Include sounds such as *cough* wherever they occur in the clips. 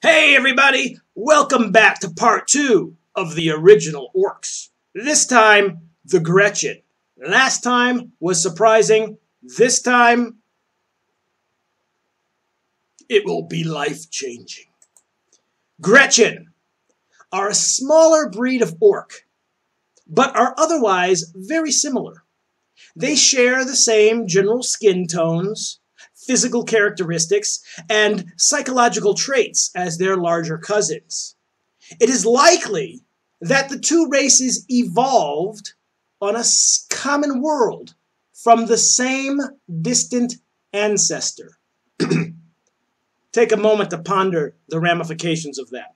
Hey everybody, welcome back to part two of the original Orks. This time, the Gretchen. Last time was surprising. This time, it will be life-changing. Gretchen are a smaller breed of ork, but are otherwise very similar. They share the same general skin tones, physical characteristics, and psychological traits as their larger cousins. It is likely that the two races evolved on a common world from the same distant ancestor. *clears throat* Take a moment to ponder the ramifications of that.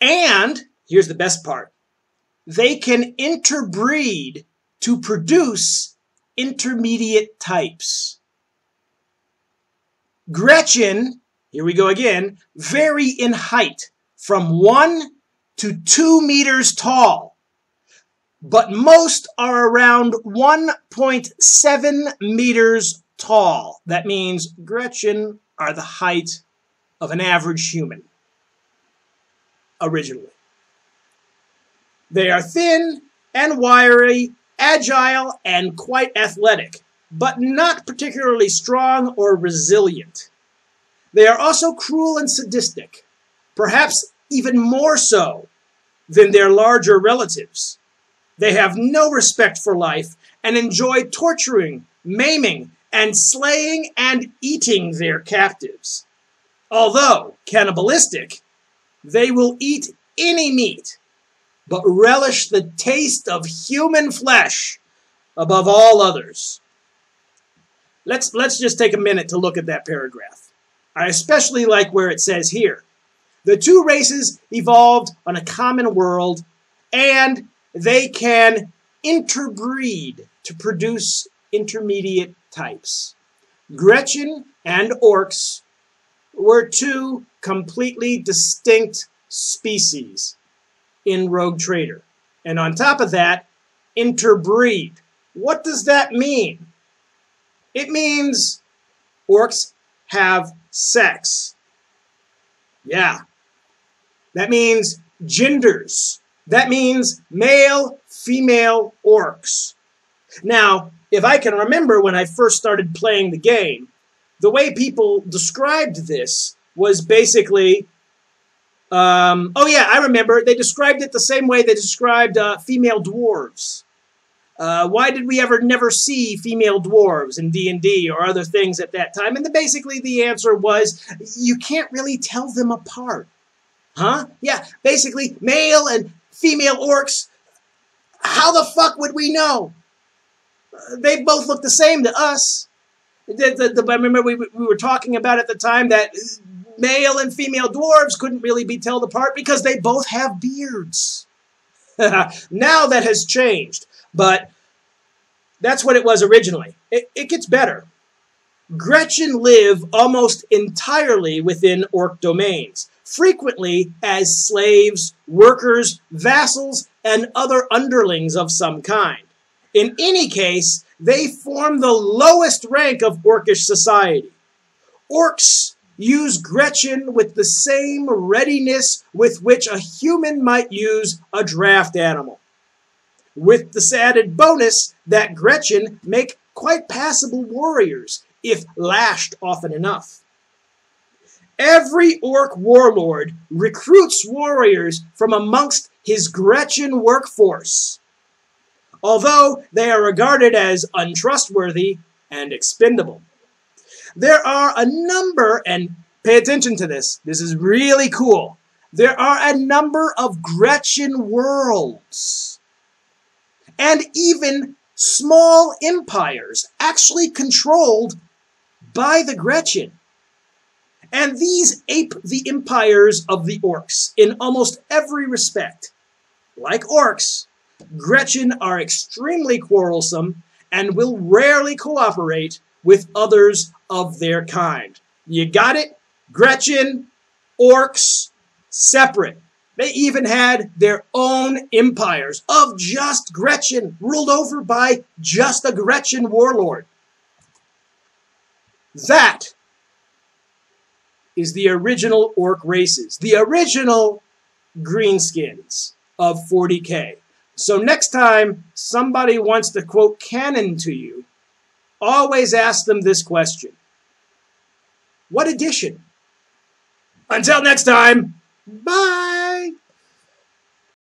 And here's the best part they can interbreed to produce intermediate types. Gretchen, here we go again, vary in height from 1 to 2 meters tall, but most are around 1.7 meters tall. That means Gretchen are the height of an average human, originally. They are thin and wiry, agile, and quite athletic but not particularly strong or resilient. They are also cruel and sadistic, perhaps even more so than their larger relatives. They have no respect for life and enjoy torturing, maiming, and slaying and eating their captives. Although cannibalistic, they will eat any meat, but relish the taste of human flesh above all others. Let's, let's just take a minute to look at that paragraph. I especially like where it says here, the two races evolved on a common world and they can interbreed to produce intermediate types. Gretchen and orks were two completely distinct species in Rogue Trader. And on top of that, interbreed. What does that mean? It means orks have sex. Yeah. That means genders. That means male, female orks. Now, if I can remember when I first started playing the game, the way people described this was basically, um, oh yeah, I remember. They described it the same way they described uh, female dwarves. Uh, why did we ever never see female dwarves in D&D or other things at that time? And the, basically the answer was, you can't really tell them apart. Huh? Yeah, basically male and female orks, how the fuck would we know? Uh, they both look the same to us. The, the, the, I remember we, we were talking about at the time that male and female dwarves couldn't really be told apart because they both have beards. *laughs* now that has changed. But that's what it was originally. It, it gets better. Gretchen live almost entirely within ork domains, frequently as slaves, workers, vassals, and other underlings of some kind. In any case, they form the lowest rank of orkish society. Orks use Gretchen with the same readiness with which a human might use a draft animal with the added bonus that Gretchen make quite passable warriors if lashed often enough. Every ork warlord recruits warriors from amongst his Gretchen workforce, although they are regarded as untrustworthy and expendable. There are a number, and pay attention to this, this is really cool. There are a number of Gretchen worlds and even small empires actually controlled by the Gretchen. And these ape the empires of the orks in almost every respect. Like orks, Gretchen are extremely quarrelsome and will rarely cooperate with others of their kind. You got it? Gretchen, orks, separate. They even had their own empires of just Gretchen, ruled over by just a Gretchen warlord. That is the original ork races, the original greenskins of 40k. So next time somebody wants to quote canon to you, always ask them this question. What edition? Until next time, bye!